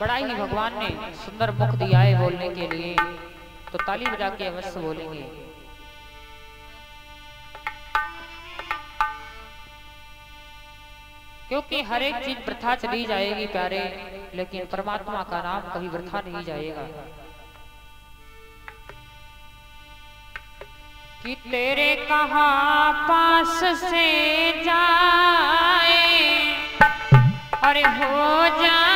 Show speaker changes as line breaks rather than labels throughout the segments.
बड़ा ही भगवान ने सुंदर मुख दिया है बोलने के लिए। तो ताली बजा के अवश्य बोलेंगे। क्योंकि हर एक चीज़ वृथा चली जाएगी प्यारे, लेकिन परमात्मा का नाम कभी वृथा नहीं जाएगा। कि तेरे कहा पास से जाए, अरे हो जाए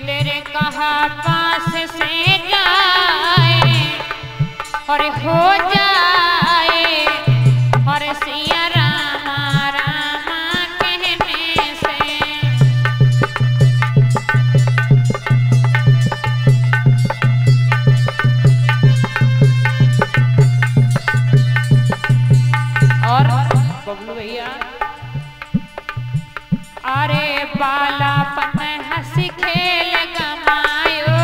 तेरे कहा, पास से जाए और हो जाए और सिया रामा रामा कहने से। और बबलू भैया अरे बालापन हँसी खेल गमायो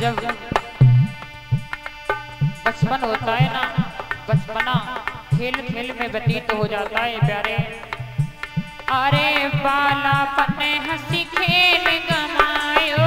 जब बचपन होता है ना, बचपना खेल खेल में व्यतीत हो जाता है प्यारे। अरे बालापन हँसी खेल गमायो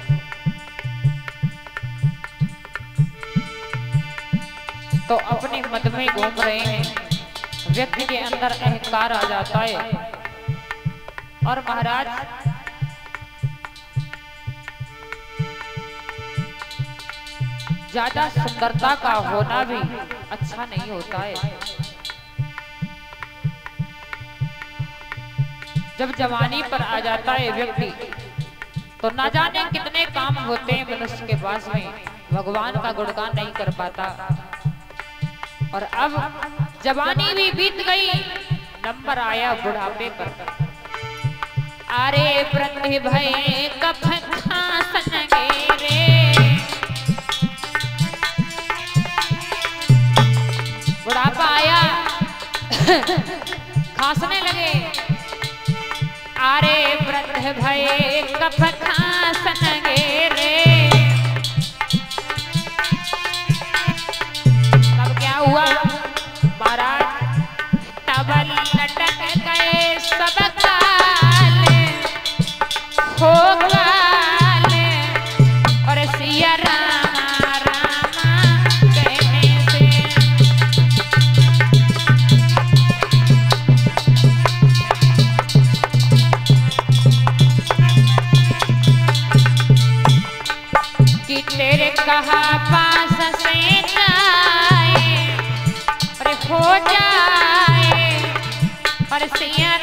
तो अपने मद में घूम रहे हैं। व्यक्ति के अंदर अहंकार आ जाता है। और महाराज, ज़्यादा सुंदरता का होना भी अच्छा नहीं होता है। जब जवानी पर आ जाता है व्यक्ति तो ना जाने कितने काम होते हैं मनुष्य के पास में। भगवान का गुणगान नहीं कर पाता। और अब जवानी भी बीत गई, नंबर आया बुढ़ापे पर। अरे खासन रे बुढ़ापा आया, खांसने लगे। अरे व्रत भय कफ खासन कहा पास हो जाए पर सिया